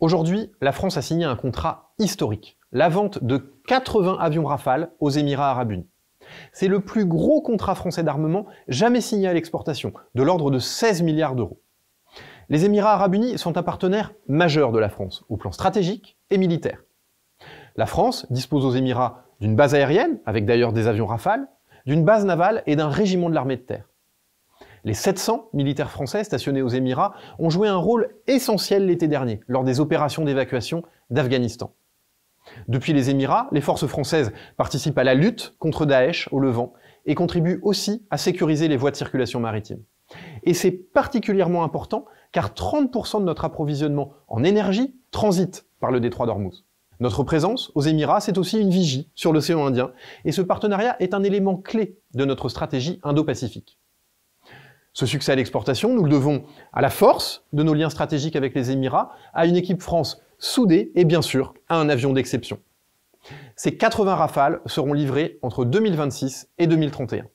Aujourd'hui, la France a signé un contrat historique, la vente de 80 avions Rafale aux Émirats arabes unis. C'est le plus gros contrat français d'armement jamais signé à l'exportation, de l'ordre de 16 milliards d'euros. Les Émirats arabes unis sont un partenaire majeur de la France, au plan stratégique et militaire. La France dispose aux Émirats d'une base aérienne, avec d'ailleurs des avions Rafale, d'une base navale et d'un régiment de l'armée de terre. Les 700 militaires français stationnés aux Émirats ont joué un rôle essentiel l'été dernier lors des opérations d'évacuation d'Afghanistan. Depuis les Émirats, les forces françaises participent à la lutte contre Daesh au Levant et contribuent aussi à sécuriser les voies de circulation maritime. Et c'est particulièrement important car 30% de notre approvisionnement en énergie transite par le détroit d'Ormuz. Notre présence aux Émirats, c'est aussi une vigie sur l'océan Indien, et ce partenariat est un élément clé de notre stratégie Indo-Pacifique. Ce succès à l'exportation, nous le devons à la force de nos liens stratégiques avec les Émirats, à une équipe France soudée et bien sûr à un avion d'exception. Ces 80 rafales seront livrés entre 2026 et 2031.